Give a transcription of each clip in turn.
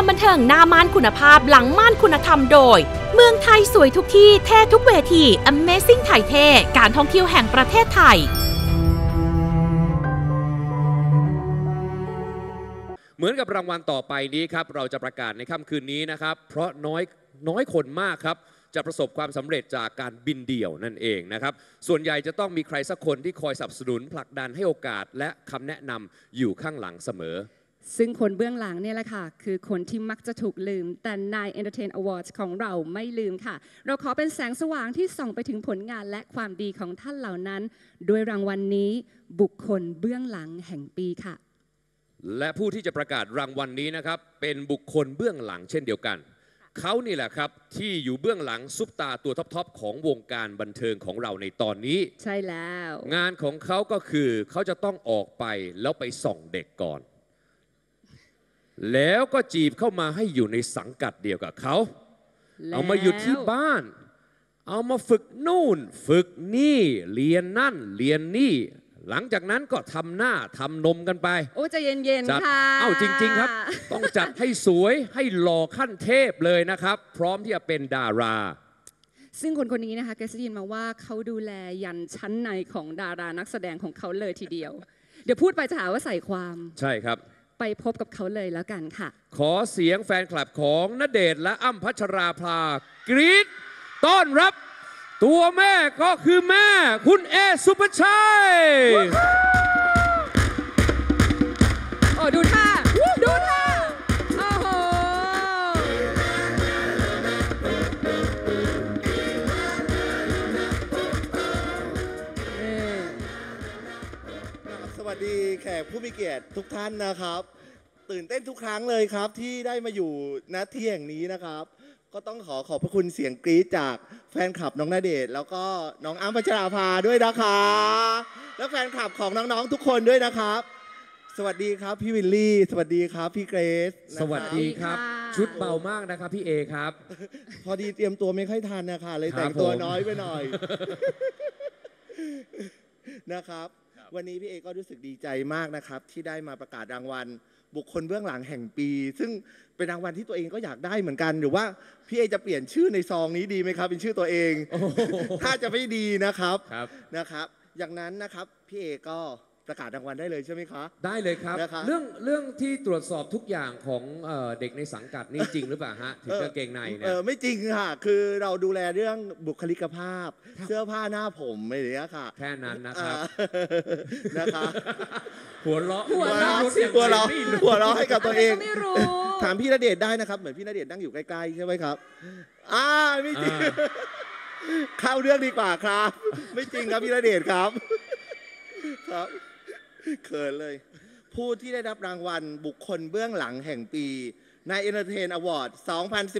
รบันเทิงหน้าม่านคุณภาพหลังม่านคุณธรรมโดย เมืองไทยสวยทุกที่เท่ทุกเวที Amazing ไทยเท่การท่องเที่ยวแห่งประเทศไทย เหมือนกับรางวัลต่อไปนี้ครับ เราจะประกาศในค่ำคืนนี้นะครับ เพราะน้อยน้อยคนมากครับ จะประสบความสำเร็จจากการบินเดี่ยวนั่นเองนะครับ ส่วนใหญ่จะต้องมีใครสักคนที่คอยสนับสนุนผลักดันให้โอกาสและคำแนะนำอยู่ข้างหลังเสมอ ซึ่งคนเบื้องหลังเนี่ยแหละค่ะ คือคนที่มักจะถูกลืม แต่นาย Entertain Awards ของเราไม่ลืมค่ะ เราขอเป็นแสงสว่างที่ส่องไปถึงผลงานและความดีของท่านเหล่านั้น ด้วยรางวัลนนี้บุคคลเบื้องหลังแห่งปีค่ะ และผู้ที่จะประกาศรางวัลนนี้นะครับ เป็นบุคคลเบื้องหลังเช่นเดียวกัน เขานี่แหละครับ ที่อยู่เบื้องหลังซุปตาตัวท็อปๆของวงการบันเทิงของเราในตอนนี้ ใช่แล้ว งานของเขาก็คือเขาจะต้องออกไปแล้วไปส่องเด็กก่อน แล้วก็จีบเข้ามาให้อยู่ในสังกัดเดียวกับเขา เอามาอยู่ที่บ้าน เอามาฝึกนู่น ฝึกนี่ เรียนนั่น เรียนนี่ หลังจากนั้นก็ทำหน้าทำนมกันไป โอ้ใจะเย็นจัดๆค่ะ เอ้าจริง ๆ ครับ ต้องจัดให้สวยให้หล่อขั้นเทพเลยนะครับ พร้อมที่จะเป็นดารา ซึ่งคนคนนี้นะคะเกรซได้ยินมาว่าเขาดูแลยันชั้นในของดารานักแสดงของเขาเลยทีเดียว เดี๋ยวพูดไปจะหาว่าใส่ความ ใช่ครับ ไปพบกับเขาเลยแล้วกันค่ะ ขอเสียงแฟนคลับของณเดชน์และอ้ำพัชราภากรี๊ดต้อนรับ ตัวแม่ก็คือแม่ คุณเอสุภาชัย โอ้ดูท่า สวัสดีแขกผู้มีเกียรติทุกท่านนะครับ ตื่นเต้นทุกครั้งเลยครับที่ได้มาอยู่ณที่แห่งนี้นะครับ ก็ต้องขอขอบพระคุณเสียงกรี๊ดจากแฟนคลับน้องนาเดชน์แล้วก็น้องอ้ำพัชราภาด้วยนะคะ และแฟนคลับของน้องๆทุกคนด้วยนะครับ สวัสดีครับพี่วิลลี่ สวัสดีครับพี่เกรซนะครับ สวัสดีครับ สวัสดีค่ะ ชุดเบามากนะครับพี่เอครับ พอดีเตรียมตัวไม่ค่อยทันนะคะเลยครับแต่งตัวผม น้อยไปหน่อย นะครับ วันนี้พี่เอก็รู้สึกดีใจมากนะครับ ที่ได้มาประกาศรางวัล บุคคลเบื้องหลังแห่งปี ซึ่งเป็นรางวัลที่ตัวเองก็อยากได้เหมือนกัน หรือว่าพี่เอจะเปลี่ยนชื่อในซองนี้ดีไหมครับ เป็นชื่อตัวเองโอ้โหถ้าจะไม่ดีนะครับครับนะครับ อย่างนั้นนะครับพี่เอก็ ประกาศรางวัลได้เลยใช่ไหมคะ ได้เลยครับ นะครับเรื่องเรื่องที่ตรวจสอบทุกอย่างของเอ่อเด็กในสังกัดนี่จริงหรือเปล่าฮะถึงกางเกงในเนี่เอยอไม่จริงค่ะ คือเราดูแลเรื่องบุคลิกภาพ ครับ เสื้อผ้าหน้าผมอะไรอย่างเงี้ยค่ะแค่นั้นนะครับ อ่านะคะหัวเราะหัวเราะรถยังไงหัวเราะไม่รู้หัวเราะให้กับตัวเองก็ไม่รู้ ถามพี่ณเดชน์ได้นะครับ เหมือนพี่ณเดชน์นั่งอยู่ใกล้ๆใช่ไหมครับ อ่าไม่จริง อ่า เข้าเรื่องดีกว่าครับ ไม่จริงครับพี่ณเดชน์ครับ ครับ เขินเลย ผู้ที่ได้รับรางวัลบุคคลเบื้องหลังแห่งปี ใน Entertain Award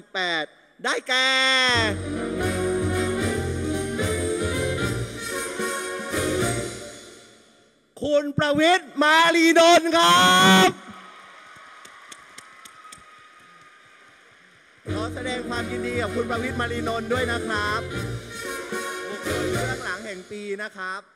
2018 ได้แก่ คุณประวิทย์มารีนนท์ครับขอแสดงความยินดีกับคุณประวิทย์มารีนนท์ด้วยนะครับบุคคลเบื้องหลังแห่งปีนะครับ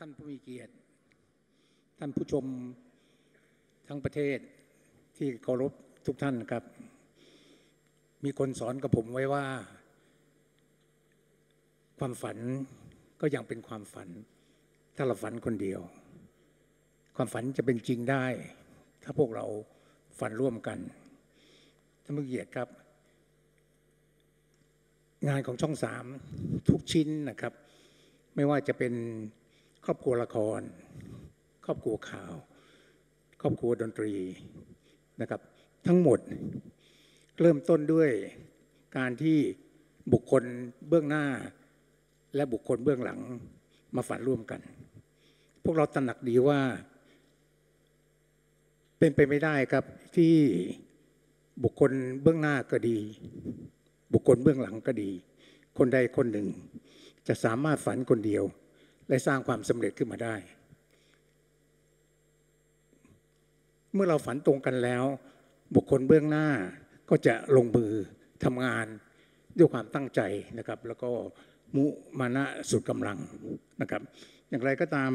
ท่านผู้มีเกียรติ ท่านผู้ชมทั้งประเทศที่เคารพทุกท่านครับ มีคนสอนกับผมไว้ว่า ความฝันก็ยังเป็นความฝัน ถ้าเราฝันคนเดียว ความฝันจะเป็นจริงได้ ถ้าพวกเราฝันร่วมกันท่านผู้มีเกียรติครับ งานของช่องสามทุกชิ้นนะครับ ไม่ว่าจะเป็น ครอบครัวละคร ครอบครัวข่าว ครอบครัวดนตรีนะครับ ทั้งหมดเริ่มต้นด้วยการที่บุคคลเบื้องหน้า และบุคคลเบื้องหลังมาฝันร่วมกัน พวกเราตระหนักดีว่า เป็นไปไม่ได้ครับที่บุคคลเบื้องหน้าก็ดี บุคคลเบื้องหลังก็ดี คนใดคนหนึ่ง จะสามารถฝันคนเดียว และสร้างความสำเร็จขึ้นมาได้ เมื่อเราฝันตรงกันแล้ว บุคคลเบื้องหน้าก็จะลงมือทำงานด้วยความตั้งใจนะครับ แล้วก็มุมานะสุดกำลังนะครับ อย่างไรก็ตาม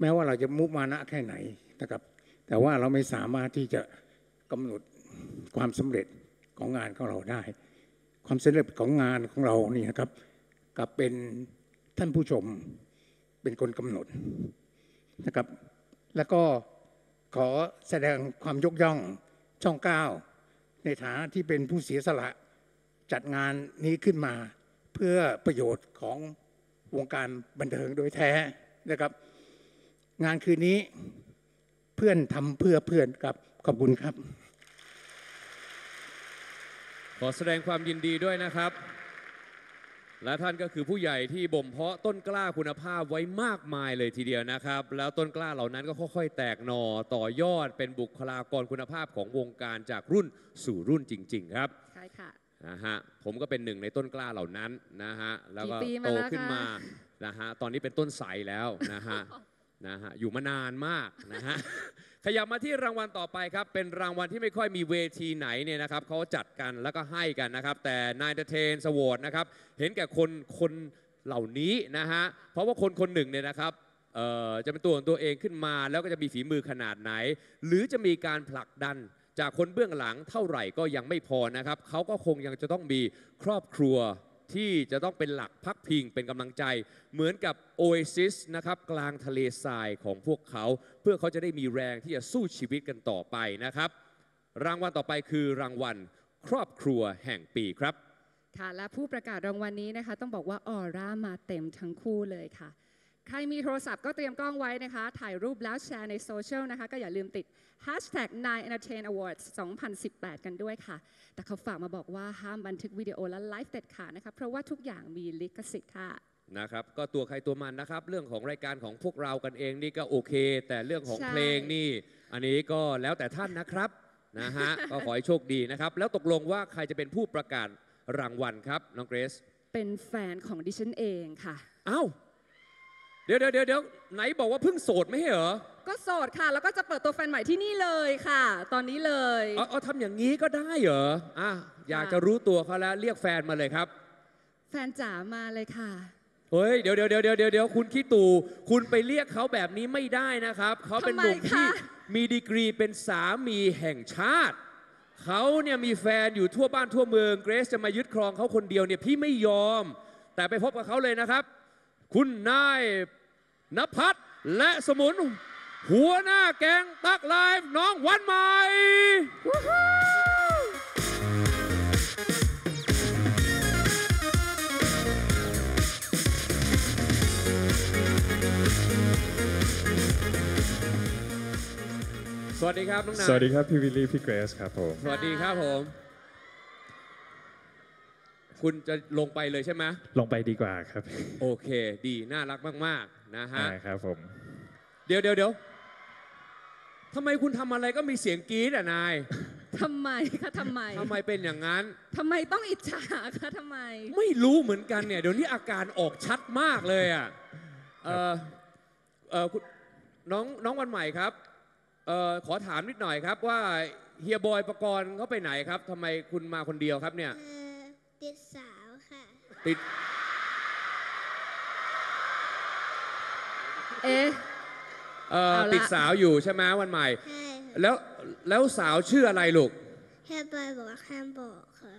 แม้ว่าเราจะมุมานะแค่ไหนนะครับ แต่ว่าเราไม่สามารถที่จะกำหนดความสำเร็จของงานของเราได้ ความสำเร็จของงานของเรานี่นะครับกับเป็นท่านผู้ชม เป็นคนกำหนดนะครับ แล้วก็ขอแสดงความยกย่องช่องเก้าในฐานะที่เป็นผู้เสียสละจัดงานนี้ขึ้นมา เพื่อประโยชน์ของวงการบันเทิงโดยแท้นะครับ งานคืนนี้เพื่อนทำเพื่อเพื่อนครับขอบคุณครับ ขอแสดงความยินดีด้วยนะครับ และท่านก็คือผู้ใหญ่ที่บ่มเพาะต้นกล้าคุณภาพไว้มากมายเลยทีเดียวนะครับ แล้วต้นกล้าเหล่านั้นก็ค่อยๆ แตกหน่อต่อยอดเป็นบุคลากรคุณภาพของวงการจากรุ่นสู่รุ่นจริง ๆ ครับใช่ค่ะนะฮะผมก็เป็นหนึ่งในต้นกล้าเหล่านั้นนะฮะแล้วก็กี่ปีมาโตแล้วขึ้นคะมานะฮะตอนนี้เป็นต้นใสแล้วนะฮะนะฮะอยู่มานานมากนะฮะ ขยับมาที่รางวัลต่อไปครับ เป็นรางวัลที่ไม่ค่อยมีเวทีไหนเนี่ยนะครับเขาจัดกันแล้วก็ให้กันนะครับ แต่นายเทนสวอร์ดนะครับ เห็นแก่คนคนเหล่านี้นะฮะ เพราะว่าคนคนหนึ่งเนี่ยนะครับจะเป็นตัวของตัวเองขึ้นมาแล้วก็จะมีฝีมือขนาดไหน หรือจะมีการผลักดันจากคนเบื้องหลังเท่าไหร่ก็ยังไม่พอนะครับเขาก็คงยังจะต้องมีครอบครัว ที่จะต้องเป็นหลักพักพิงเป็นกำลังใจ เหมือนกับโอเอซิสนะครับกลางทะเลทรายของพวกเขา เพื่อเขาจะได้มีแรงที่จะสู้ชีวิตกันต่อไปนะครับ รางวัลต่อไปคือรางวัลครอบครัวแห่งปีครับ ค่ะและผู้ประกาศรางวัลนี้นะคะ ต้องบอกว่าออร่ามาเต็มทั้งคู่เลยค่ะ ใครมีโทรศัพท์ก็เตรียมกล้องไว้นะคะ ถ่ายรูปแล้วแชร์ในโซเชียลนะคะ ก็อย่าลืมติด hashtag 9 entertain awards 2018 กันด้วยค่ะ แต่เขาฝากมาบอกว่าห้ามบันทึกวิดีโอและไลฟ์เด็ดขาดนะคะ เพราะว่าทุกอย่างมีลิขสิทธิ์ค่ะ นะครับก็ตัวใครตัวมันนะครับ เรื่องของรายการของพวกเรากันเองนี่ก็โอเค แต่เรื่องของใช่ เพลงนี่ อันนี้ก็แล้วแต่ท่านนะครับ นะฮะ ก็ขอให้โชคดีนะครับ แล้วตกลงว่าใครจะเป็นผู้ประกาศรางวัลครับน้องเกรซเป็นแฟนของดิฉันเองค่ะ เอ้า เดี๋ยวเดี๋ยวเดี๋ยวเดี๋ยวไหนบอกว่าเพิ่งโสดไม่ใช่เหรอก็โสดค่ะ แล้วก็จะเปิดตัวแฟนใหม่ที่นี่เลยค่ะ ตอนนี้เลย เอาเอาทำอย่างนี้ก็ได้เหรออะอยากจะรู้ตัวเขาแล้วเรียกแฟนมาเลยครับ แฟนจ๋ามาเลยค่ะ เฮ้ยเดี๋ยวเดี๋ยวเดี๋ยวเดี๋ยวเดี๋ยวเดี๋ยวคุณขี้ตู่คุณไปเรียกเขาแบบนี้ไม่ได้นะครับเขาเป็นหนุ่มทำไมคะ ที่มีดีกรีเป็นสามีแห่งชาติเขาเนี่ยมีแฟนอยู่ทั่วบ้านทั่วเมืองเกรซจะมายึดครองเขาคนเดียวเนี่ยพี่ไม่ยอม แต่ไปพบกับเขาเลยนะครับ คุณนายนภัสและสมุน หัวหน้าแก๊งตักไลฟ์น้องวันใหม่ สวัสดีครับน้องนายสวัสดีครับ พี่วิลลี่พี่เกรซครับผม สวัสดีครับผม คุณจะลงไปเลยใช่ไหมลงไปดีกว่าครับโอเค ดีน่ารักมากๆนะฮะได้ครับผม เดี๋ยวเดี๋ยวเดี๋ยวทำไมคุณทำอะไรก็มีเสียงกรี๊ดอะนายทำไมคะทำไมทำไมเป็นอย่างนั้น ทำไมต้องอิจฉาคะทำไม ไม่รู้เหมือนกันเนี่ย เดี๋ยวนี้อาการออกชัดมากเลยอะเออเออคุณน้องน้องวันใหม่ครับเออขอถามนิดหน่อยครับว่าเฮียบอยประกรณ์เขาไปไหนครับทำไมคุณมาคนเดียวครับเนี่ยเอ่อ ติดสาวค่ะ ติด เอ๊ะ เอ่อเอาละ ติดสาวอยู่ใช่ไหมวันใหม่ ใช่ค่ะแล้วแล้วสาวชื่ออะไรลูก แค่บอยบอกว่าห้ามบอกค่ะ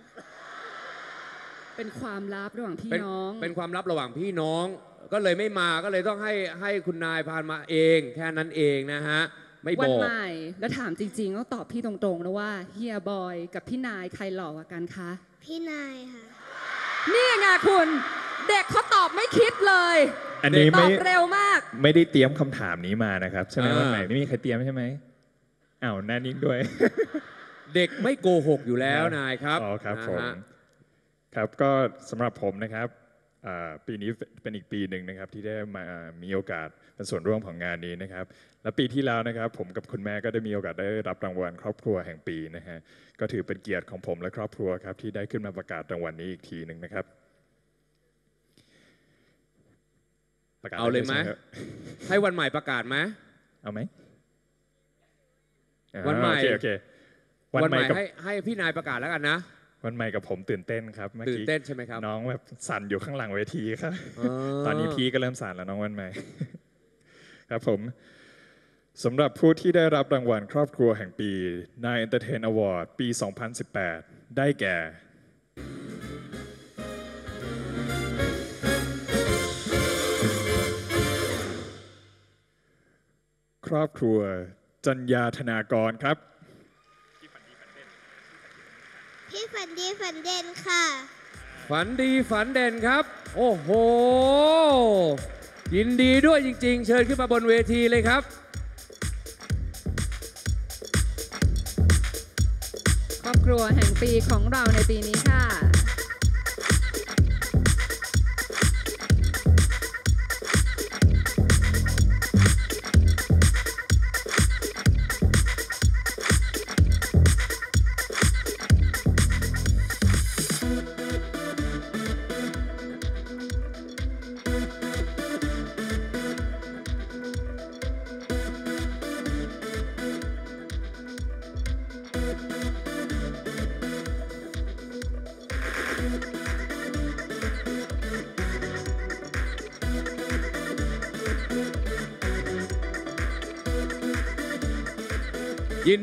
เป็นความลับระหว่างพี่เป็นน้อง เป็นความลับระหว่างพี่น้อง ก็เลยไม่มาก็เลยต้องให้ให้คุณนายพานมาเอง แค่นั้นเองนะฮะ ไม่วับนอก ใหม่แล้วถามจริงๆก็ตอบพี่ตรงๆนะว่าเฮียบอยกับพี่นายใครหล่อกว่ากันคะ พี่นายค่ะ นี่ไงคุณ เด็กเขาตอบไม่คิดเลยอันนี้ตอไม่บเร็วมาก ไม่ได้เตรียมคำถามนี้มานะครับใช่ไหมอ่า วันไหนไม่มีใครเตรียมใช่ไหมอ้าวหน่านิ่งด้วย เด็กไม่โกหกอยู่แล้วนายครับอ๋อครับนะผมฮะ ครับก็สำหรับผมนะครับอ่า ปีนี้เป็นอีกปีหนึ่งนะครับที่ได้มามีโอกาสเป็นส่วนร่วมของงานนี้นะครับ และปีที่แล้วนะครับผมกับคุณแม่ก็ได้มีโอกาสได้รับรางวัลครอบครัวแห่งปีนะฮะก็ถือเป็นเกียรติของผมและครอบครัวครับที่ได้ขึ้นมาประกาศรางวัลนี้อีกทีหนึ่งนะครับประกาศเอาเลยไหมด้ใช่ครับให้วันใหม่ประกาศไหมเอาไหมอ่าวันใหม่โอเคโอเควันใหม่กับให้ให้พี่นายประกาศแล้วกันนะ วันใหม่กับผมตื่นเต้นครับเมื่อตื่นกี้เต้นใช่ไหมครับน้องแบบสั่นอยู่ข้างหลังเวทีครับเตอนนี้พีก็เริ่มสั่นแล้วน้องวันใหม่ ครับผมสำหรับผู้ที่ได้รับรางวัลครอบครัวแห่งปี Nine Entertain Award ปี 2018 ได้แก่ ครอบครัว จัญญาธนากรครับ พี่ฝัน ดีฝันเด่นค่ะ ฝันดีฝันเด่นครับ โอ้โห ยินดีด้วยจริง ๆ เชิญขึ้นมาบนเวทีเลยครับ ครอบครัวแห่งปีของเราในปีนี้ค่ะ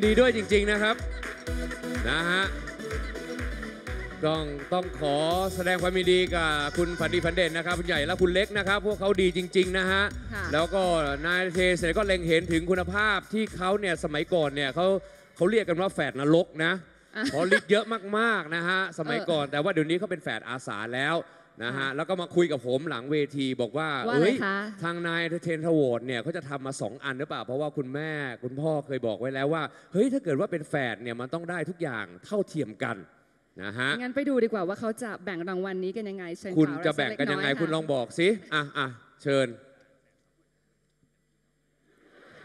ดีด้วยจริง ๆนะครับนะฮะต้องต้องขอแสดงความยินดีกับคุณฝันดีฝันเด่นนะครับคุณใหญ่และคุณเล็กนะครับ พวกเขาดีจริง ๆ นะฮะค่ะแล้วก็ NineEntertain ก็เล็งเห็นถึงคุณภาพที่เขาเนี่ยสมัยก่อนเนี่ยเขาเขาเรียกกันว่าแฝดนรกนะอะ เพราะฤทธิ์เยอะมากๆนะฮะสมัยก่อนแต่ว่าเดี๋ยวนี้เขาเป็นแฝดอาสาแล้ว นะฮะแล้วก็มาคุยกับผมหลังเวทีบอกว่าว่าอะไรเอ้ยคะ ทาง NineEntertain Award เนี่ยเขาจะทำมา2อันหรือเปล่า เพราะว่าคุณแม่คุณพ่อเคยบอกไว้แล้วว่าเฮ้ยถ้าเกิดว่าเป็นแฝดเนี่ยมันต้องได้ทุกอย่างเท่าเทียมกันนะฮะงั้นไปดูดีกว่าว่าเขาจะแบ่งรางวัลนี้กันยังไงเชิญคุณข่าวจะแบ่งกันยังไงเล็น้อคุณลองบอกสิอะอะเชิญ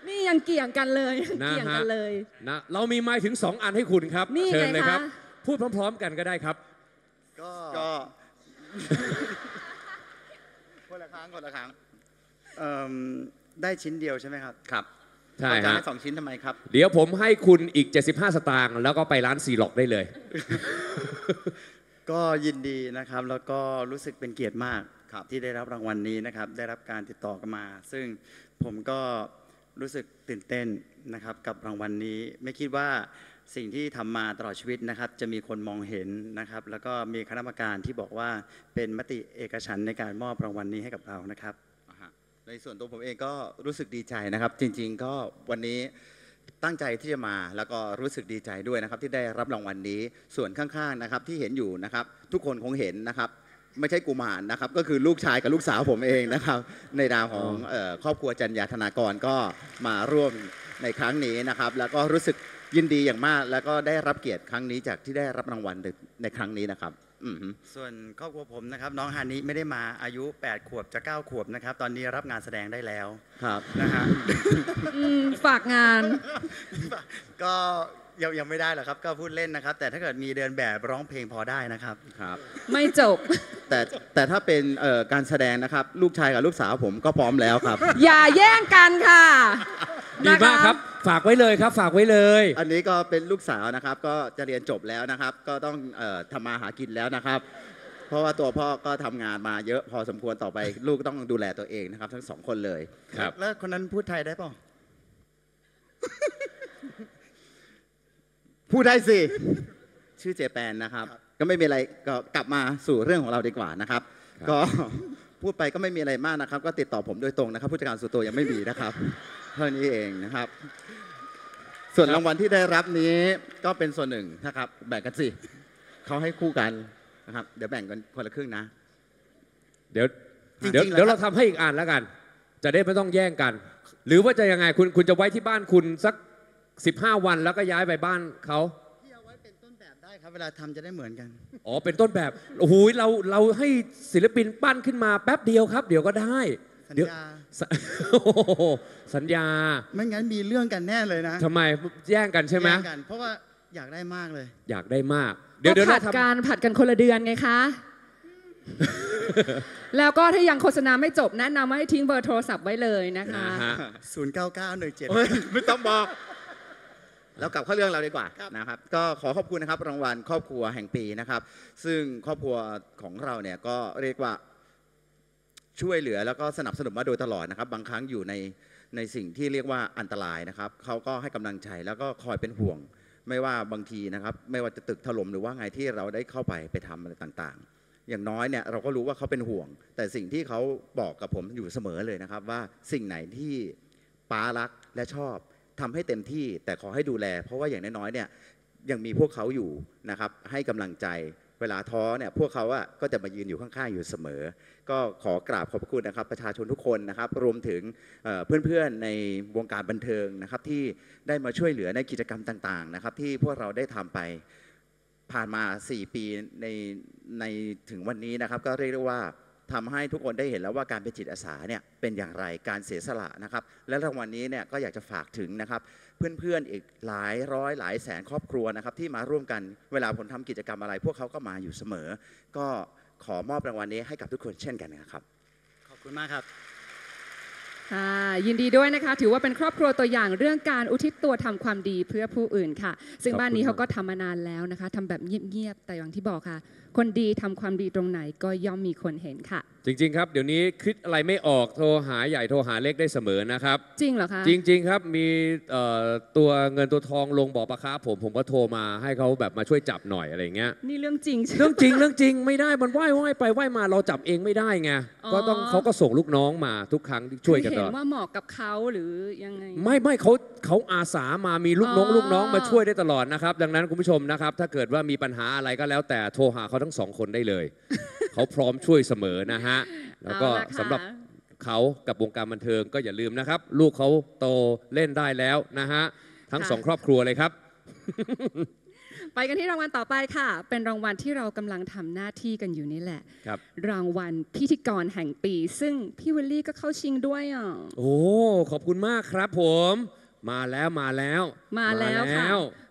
นี่ยังเกี่ยงกันเลยนะฮะ เกี่ยงกันเลย นะเรามีไม้ถึง 2 อันให้คุณครับนี่เชิญไงเลยครับคะพูดพร้อม ๆ กันก็ได้ครับ ก็ก็ คนละครั้งคนละครั้งเอิ่มได้ชิ้นเดียวใช่ไหมครับครับใช่ต้องการฮะให้สองชิ้นทำไมครับ เดี๋ยวผมให้คุณอีก 75 สตางค์แล้วก็ไปร้านซีล็อกได้เลย ก็ยินดีนะครับแล้วก็รู้สึกเป็นเกียรติมากครับที่ได้รับรางวัลนี้นะครับ ได้รับการติดต่อกันมา ซึ่งผมก็รู้สึกตื่นเต้นนะครับกับรางวัลนี้ ไม่คิดว่า สิ่งที่ทำมาตลอดชีวิตนะครับ จะมีคนมองเห็นนะครับ แล้วก็มีคณะกรรมการที่บอกว่าเป็นมติเอกฉันท์ในการมอบรางวัลนี้ให้กับเรานะครับอ่าฮะในส่วนตัวผมเองก็รู้สึกดีใจนะครับ จริง ๆ ก็วันนี้ตั้งใจที่จะมาแล้วก็รู้สึกดีใจด้วยนะครับ ที่ได้รับรางวัลนี้ส่วนข้างๆนะครับที่เห็นอยู่นะครับ ทุกคนคงเห็นนะครับ ไม่ใช่กุมารนะครับ ก็คือลูกชายกับลูกสาวผมเองนะครับ ในนามของเอ่อครอบครัวจันยาธนากรก็มาร่วมในครั้งนี้นะครับ แล้วก็รู้สึก ยินดีอย่างมากแล้วก็ได้รับเกียรติครั้งนี้จากที่ได้รับรางวัลในในครั้งนี้นะครับอือฮึส่วนครอบครัวผมนะครับ น้องฮานิไม่ได้มาอายุ 8 ขวบจะ 9 ขวบนะครับ ตอนนี้รับงานแสดงได้แล้วครับนะฮะ อืมฝากงาน ก็ยังยังไม่ได้หรอกครับก็พูดเล่นนะครับ แต่ถ้าเกิดมีเดินแบบร้องเพลงพอได้นะครับ ครับ ไม่จบ แต่แต่ถ้าเป็นเอ่อการแสดงนะครับ ลูกชายกับลูกสาวผมก็พร้อมแล้วครับ อย่าแย่งกันค่ะดีมากนะะครับ ฝากไว้เลยครับ ฝากไว้เลย อันนี้ก็เป็นลูกสาวนะครับ ก็จะเรียนจบแล้วนะครับ ก็ต้องเอ่อทำมาหากินแล้วนะครับ เพราะว่าตัวพ่อก็ทำงานมาเยอะพอสมควรต่อไป ลูกต้องดูแลตัวเองนะครับ ทั้งสองคนเลยครับ แล้วคนนั้นพูดไทยได้เปล่าพูดได้สิ ชื่อเจแปนนะครับ ก็ไม่มีอะไรก็กลับมาสู่เรื่องของเราดีกว่านะครับครับ ก็พูดไปก็ไม่มีอะไรมากนะครับ ก็ติดต่อผมโดยตรงนะครับ ผู้จัดการส่วนตัวยังไม่มีนะครับเท่านี้เองนะครับ ส่วนรางวัลที่ได้รับนี้ก็เป็นส่วนหนึ่งนะครับ แบ่งกันสิเขาให้คู่กันนะครับ เดี๋ยวแบ่งกันคนละครึ่งนะ เดี๋ยวจริงๆเดี๋ยวเหรอเดี๋ยวครัเราบทำให้อีกอันแล้วกัน จะได้ไม่ต้องแย่งกัน หรือว่าจะยังไงคุณคุณจะไว้ที่บ้านคุณสัก 15 วันแล้วก็ย้ายไปบ้านเขา ครับเวลาทำจะได้เหมือนกัน อ๋อ เป็นต้นแบบ โอ้โหเราเราให้ศิลปินปั้นขึ้นมาแป๊บเดียวครับ เดี๋ยวก็ได้สัญเดี๋ยวญาส โอ้โหสัญญาไม่งั้นมีเรื่องกันแน่เลยนะทำไมแย่งกันใช่ไหมแย่งกันเพราะว่าอยากได้มากเลย อยากได้มาก เดี๋ยวก็เดี๋ยวผัเราดทำการผัดกันคนละเดือนไงคะ แล้วก็ถ้ายังโฆษณาไม่จบแนะนำว่าให้ทิ้งเบอร์โทรศัพท์ไว้เลยนะคะ นะฮะ 0 9 9 1 7เฮ้ยไม่ต้องบอก แล้วกลับเข้าเรื่องเราดีกว่านะครับ ก็ขอขอบคุณนะครับรางวัลครอบครัวแห่งปีนะครับ ซึ่งครอบครัวของเราเนี่ยก็เรียกว่าช่วยเหลือแล้วก็สนับสนุนมาโดยตลอดนะครับ บางครั้งอยู่ในในสิ่งที่เรียกว่าอันตรายนะครับเขาก็ให้กำลังใจแล้วก็คอยเป็นห่วง ไม่ว่าบางทีนะครับ ไม่ว่าจะตึกถล่มหรือว่าไงที่เราได้เข้าไปไปทำอะไรต่างๆ อย่างน้อยเนี่ยเราก็รู้ว่าเขาเป็นห่วง แต่สิ่งที่เขาบอกกับผมอยู่เสมอเลยนะครับ ว่าสิ่งไหนที่ป้ารักและชอบ ทำให้เต็มที่แต่ขอให้ดูแล เพราะว่าอย่างน้อยๆเนี่ยยังมีพวกเขาอยู่นะครับให้กำลังใจเวลาท้อเนี่ยพวกเขาอะก็จะมายืนอยู่ข้างๆอยู่เสมอ ก็ขอกราบขอบพระคุณนะครับ ประชาชนทุกคนนะครับ รวมถึงเพื่อนๆในวงการบันเทิงนะครับ ที่ได้มาช่วยเหลือในกิจกรรมต่างๆนะครับ ที่พวกเราได้ทำไปผ่านมา 4 ปีในในถึงวันนี้นะครับ ก็เรียกได้ว่า ทำให้ทุกคนได้เห็นแล้วว่าการเป็นจิตอาสาเนี่ยเป็นอย่างไรการเสียสละนะครับ และรางวัลนี้เนี่ยก็อยากจะฝากถึงนะครับ เพื่อนๆอีกหลายร้อยหลายแสนครอบครัวนะครับ ที่มาร่วมกันเวลาผมทำกิจกรรมอะไร พวกเขาก็มาอยู่เสมอ ก็ขอมอบรางวัลนี้ให้กับทุกคนเช่นกันนะครับ ขอบคุณมากครับ ค่ะยินดีด้วยนะคะ ถือว่าเป็นครอบครัวตัวอย่างเรื่องการอุทิศตัวทำความดีเพื่อผู้อื่นค่ะ ซึ่งบ้านนี้เขากก็ทำมานานแล้วนะคะทำแบบเงียบๆแต่อย่างที่บอกค่ะ คนดีทำความดีตรงไหนก็ย่อมมีคนเห็นค่ะ จริง ๆ ครับ เดี๋ยวนี้คิดอะไรไม่ออกโทรหาใหญ่โทรหาเล็กได้เสมอนะครับ จริงเหรอคะจริง ๆ ครับมีเอ่อตัวเงินตัวทองลงบ่อปลาคาร์ฟผมผมก็โทรมาให้เขาแบบมาช่วยจับหน่อยอะไรเงี้ย นี่เรื่องจริงใช่ไหม เรื่องจริงเรื่องจริงไม่ได้มันว่ายว่ายไปว่ายมาเราจับเองไม่ได้ไงอ๋อ ก็ต้องเขาก็ส่งลูกน้องมาทุกครั้งที่ช่วยกันคือตเห็ลนอดว่าเหมาะกับเขาหรือยังไง ไม่ไม่เขาเขาอาสามามีลูกน้องอ๋อ ลูกน้องมาช่วยได้ตลอดนะครับ ดังนั้นคุณผู้ชมนะครับ ถ้าเกิดว่ามีปัญหาอะไรก็แล้วแต่โทรหาเขาทั้งสองคนได้เลย เขาพร้อมช่วยเสมอนะฮะ แล้วก็เอาละค่ะ สำหรับเขากับวงการบันเทิงก็อย่าลืมนะครับ ลูกเขาโตเล่นได้แล้วนะฮะ ทั้งสองครอบครัวเลยครับ ไปกันที่รางวัลต่อไปค่ะ เป็นรางวัลที่เรากำลังทำหน้าที่กันอยู่นี่แหละ ครับ รางวัลพิธีกรแห่งปี ซึ่งพี่วิลลี่ก็เข้าชิงด้วยอะ โอ้ ขอบคุณมากครับผม มาแล้วมาแล้วมาแล้วค่ะ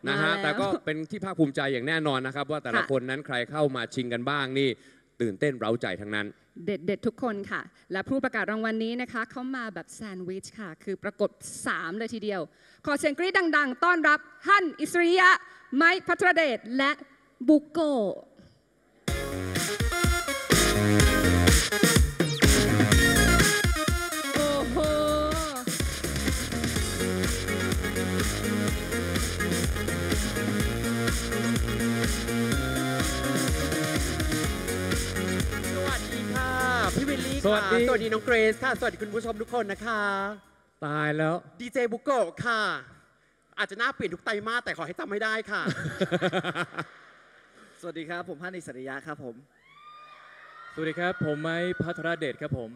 นะฮะ มาแล้วแต่ก็เป็นที่ภาคภูมิใจอย่างแน่นอนนะครับ ว่าแต่ละค่ะคนนั้นใครเข้ามาชิงกันบ้างนี่ ตื่นเต้นเร้าใจทั้งนั้น เด็ดๆทุกคนค่ะ และผู้ประกาศรางวัลนี้นะคะ เขามาแบบแซนด์วิชค่ะ คือประกบ 3 เลยทีเดียว ขอเสียงกรี๊ดดัง ๆ ต้อนรับ ฮั่น อิสริยะ ไมค์พัทรเดช และบุโกะ สวัสดีค่ะสวัสดีน้องเกรซค่ะ สวัสดีคุณผู้ชมทุกคนนะคะ ตายแล้ว ดีเจบุโกะค่ะ อาจจะหน้าเปลี่ยนทุกไตรมาสแต่ขอให้จำไม่ได้ค่ะ สวัสดีครับ ผมฮันอิสริยะครับผม สวัสดีครับ ผมไม้พัทรเดชครับผม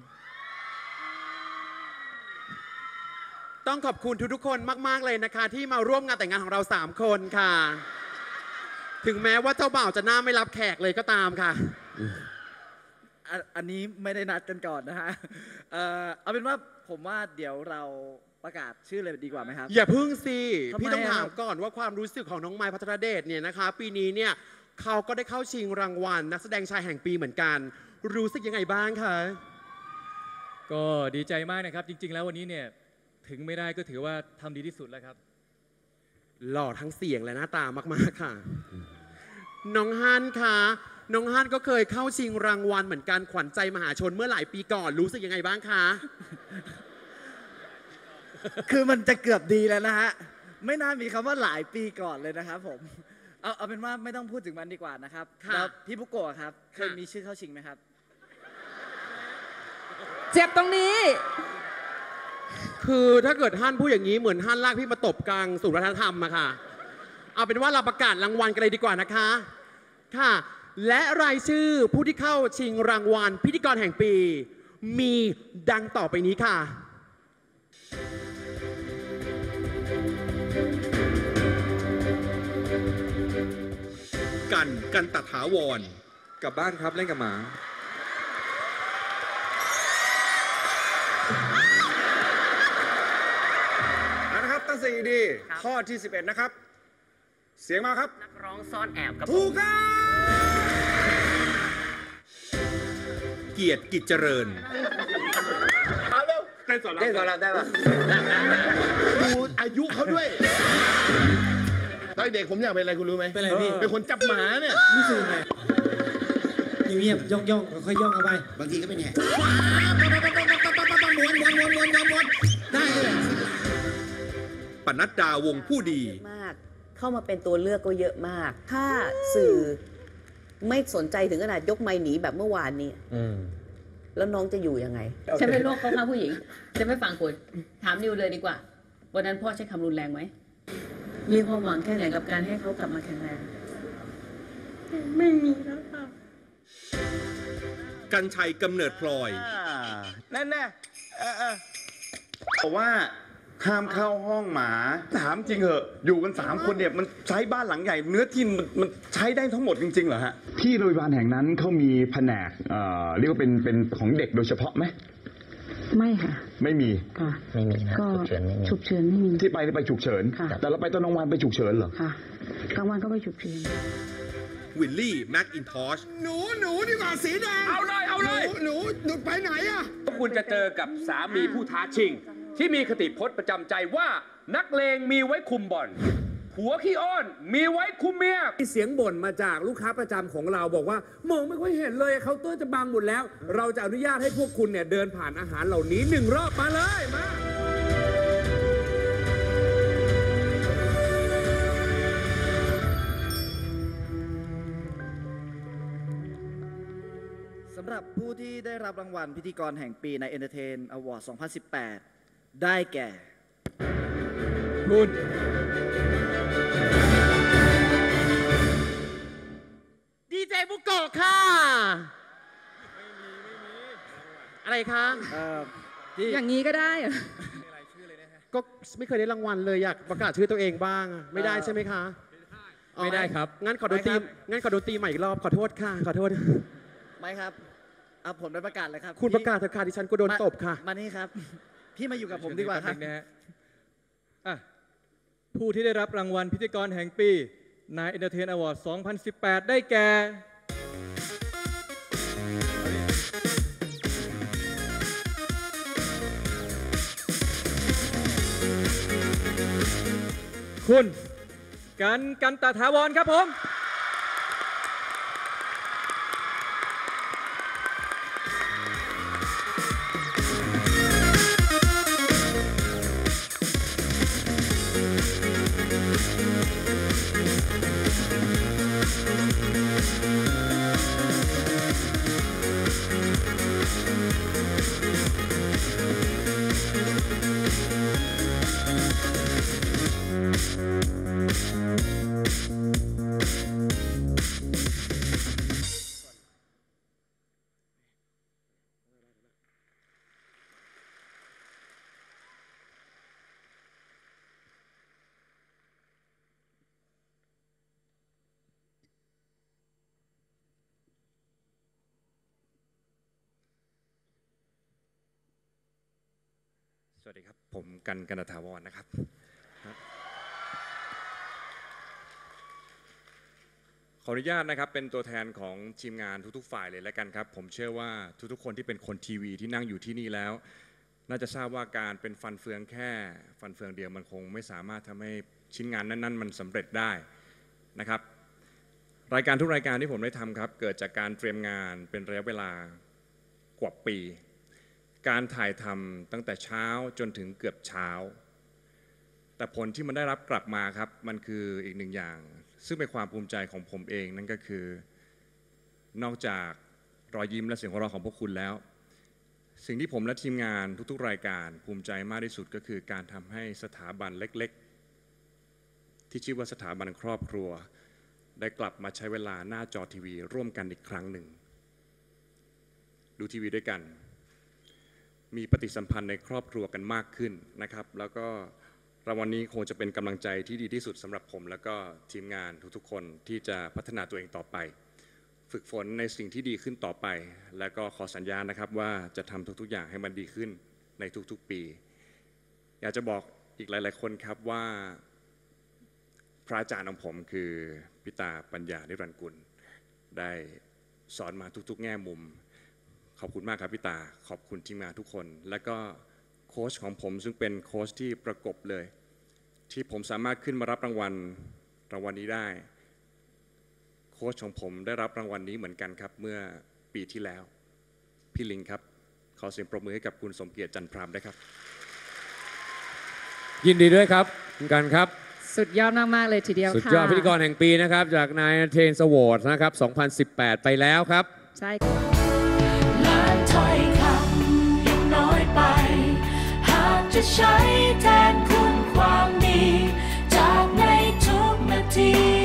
ต้องขอบคุณทุกๆคนมากๆเลยนะคะ ที่มาร่วมงานแต่งงานของเรา 3 คนค่ะ ถึงแม้ว่าเจ้าบ่าวจะหน้าไม่รับแขกเลยก็ตามค่ะ อันอันนี้ไม่ได้นัดกันก่อนนะฮะเอ่อเอาเป็นว่าผมว่าเดี๋ยวเราประกาศชื่อเลยดีกว่าไหมครับ อย่าพึ่งสิ ทำไมพี่ต้องอะถามก่อนว่าความรู้สึกของน้องไม้พัทรเดชเนี่ยนะคะ ปีนี้เนี่ยเขาก็ได้เข้าชิงรางวัล นักแสดงชายแห่งปีเหมือนกัน รู้สึกยังไงบ้างคะ ก็ดีใจมากนะครับ จริง ๆ แล้ววันนี้เนี่ยถึงไม่ได้ก็ถือว่าทำดีที่สุดแล้วครับ หล่อทั้งเสียงและหน้าตามาก ๆ ค่ะ น้องฮันคะ น้องฮันก็เคยเข้าชิงรางวัลเหมือนกันขวัญใจมหาชนเมื่อหลายปีก่อนรู้สึกยังไงบ้างคะ คือมันจะเกือบดีแล้วนะฮะ ไม่น่ามีคำว่าหลายปีก่อนเลยนะครับผม เอาเอาเป็นว่าไม่ต้องพูดถึงมันดีกว่านะครับค่ะแล้วพี่บุโกะครับ เคยค่ะมีชื่อเข้าชิงไหมครับ เจ็บตรงนี้ คือถ้าเกิดฮันพูดอย่างนี้เหมือนฮันลากพี่มาตบกลางศูนย์วัฒนธรรมอะค่ะ เอาเป็นว่าเราประกาศรางวัลกันเลยดีกว่านะคะ ค่ะ และรายชื่อผู้ที่เข้าชิงรางวัลพิธีกรแห่งปี มีดังต่อไปนี้ค่ะ กันกันตถาวร กลับบ้านครับเล่นกับหมา เอานะครับตั้งสติดีข้อที่ 11 นะครับ เสียงมาครับ นักร้องซ่อนแอบกับถูกครับ เกียรติกิจเจริญเต้นสอนเต้นสอนรามได้ปะดูอายุเขาด้วยตอนเด็กผมอยากเป็นอะไรคุณรู้ไหมเป็นอะไรพี่เป็นคนจับหมาเนี่ยรู้สึกไงเงียบๆย่องย่องๆค่อยๆย่องเข้าไป บางทีก็เป็นแหกได้เลยปนัดดาวงผู้ดีมาก เข้ามาเป็นตัวเลือกก็เยอะมาก ถ้าสื่อ ไม่สนใจถึงขนาดยกไม้หนีแบบเมื่อวานนี้แล้วน้องจะอยู่ยังไงฉันเป็นโรคเข้าข้างผู้หญิงฉันไม่ฟังคุณถามนิวเลยดีกว่า วันนั้นพ่อใช้คำรุนแรงไหมมีความหวังแค่ไหนกับการให้เขากลับมาแข็งแรงไม่มีแล้วค่ะกันชัยกำเนิดพลอย นั่นแน่เออเออบอกว่า ห้ามเข้าห้องหมา ถามจริงเหอะ อยู่กัน 3 คนเนี่ยมันใช้บ้านหลังใหญ่ เนื้อที่มันมันใช้ได้ทั้งหมดจริงๆเหรอฮะ ที่โรงพยาบาลแห่งนั้นเขามีแผนกเอ่อเรียกว่าเป็นเป็นของเด็กโดยเฉพาะไหมไม่ค่ะไม่มีค่ะไม่มีนะก็ฉุกเฉินไม่มี ฉุกเฉินไม่มี ที่ไปที่ไปฉุกเฉิน ค่ะ แต่เราไปตอนกลางวันไปฉุกเฉินเหรอ ค่ะกลางวันก็ไปฉุกเฉิน วิลลี่แมคอินทอช หนูหนูดีกว่าสีแดงเอาเลยเอาเลย หนูหนูไปไหนอะ คุณจะเจอกับสามีผู้ท้าชิง ที่มีคติพจน์ประจำใจว่านักเลงมีไว้คุมบ่อนหัวขี้อ้อนมีไว้คุมเมียเสียงบ่นมาจากลูกค้าประจำของเราบอกว่ามองไม่ค่อยเห็นเลยเคาน์เตอร์จะบังหมดแล้ว เราจะอนุญาตให้พวกคุณเนี่ยเดินผ่านอาหารเหล่านี้หนึ่งรอบมาเลยมาสำหรับผู้ที่ได้รับรางวัลพิธีกรแห่งปีใน Entertain Award 2018 ได้แก่คุณดีเจบุกโกะค่ะ อะไรคะอย่างนี้ก็ได้เหรอก็ไม่เคยได้รางวัลเลยอยากประกาศชื่อตัวเองบ้างอะไม่ได้ใช่ไหมคะไม่ได้ครับงั้นขอดนตรีไม่ครับ งั้นขอดนตรีใหม่อีกรอบขอโทษค่ะขอโทษ ไม่ครับเอาผมได้ประกาศเลยครับคุณประกาศเถอะค่ะดิฉันก็โดนตบค่ะ มานี่ครับ พี่มาอยู่กับผมดีกว่าครับอะผู้ที่ได้รับรางวัลพิธีกรแห่งปี NineEntertain Award 2018 ได้แก่ คุณ กันกันตาถาวรครับผม สวัสดีครับ ผมกันกันตถาวรนะครับ ขออนุญาตนะครับเป็นตัวแทนของทีมงานทุกๆ ฝ่ายเลยแล้วกันครับ ผมเชื่อว่าทุกๆ คนที่เป็นคนทีวีที่นั่งอยู่ที่นี่แล้ว น่าจะทราบว่าการเป็นฟันเฟืองแค่ฟันเฟืองเดียวมันคงไม่สามารถทำให้ชิ้นงานนั้นๆ มันสำเร็จได้นะครับ รายการทุกรายการที่ผมได้ทำครับ เกิดจากการเตรียมงานเป็นระยะเวลากว่าปี การถ่ายทำตั้งแต่เช้าจนถึงเกือบเช้า แต่ผลที่มันได้รับกลับมาครับมันคืออีกหนึ่งอย่าง ซึ่งเป็นความภูมิใจของผมเองนั่นก็คือ นอกจากรอยยิ้มและเสียงหัวเราะของพวกคุณแล้ว สิ่งที่ผมและทีมงานทุกๆ รายการภูมิใจมากที่สุดก็คือการทำให้สถาบันเล็กๆ ที่ชื่อว่าสถาบันครอบครัว ได้กลับมาใช้เวลาหน้าจอทีวี ร่วมกันอีกครั้งหนึ่ง ดูทีวีด้วยกัน มีปฏิสัมพันธ์ในครอบครัวกันมากขึ้นนะครับ แล้วก็รางวัลนี้คงจะเป็นกำลังใจที่ดีที่สุดสำหรับผม แล้วก็ทีมงานทุกๆ คนที่จะพัฒนาตัวเองต่อไป ฝึกฝนในสิ่งที่ดีขึ้นต่อไป แล้วก็ขอสัญญานะครับว่าจะทำทุกๆอย่างให้มันดีขึ้นในทุกๆปี อยากจะบอกอีกหลาย ๆ คนครับว่าพระอาจารย์ของผมคือพิตาปัญญานิรันกุล ได้สอนมาทุกๆ แง่มุม ขอบคุณมากครับพี่ตา ขอบคุณทีมงานทุกคน และก็โค้ชของผมซึ่งเป็นโค้ชที่ประกบเลย ที่ผมสามารถขึ้นมารับรางวัลรางวัลนี้ได้ โค้ชของผมได้รับรางวัลนี้เหมือนกันครับ เมื่อปีที่แล้ว พี่ลิงครับ ขอเสียงปรบมือให้กับคุณสมเกียรติจันทร์พรามด้วยครับ ยินดีด้วยครับคุณกันครับ สุดยอดมาก ๆ เลยทีเดียวสุดค่ะยอดพิธีกรแห่งปีนะครับ จากนายเทนสวอร์ดนะครับ 2018 ไปแล้วครับ ใช่ค่ะะใช้แทนคุณความดี จากในทุกนาที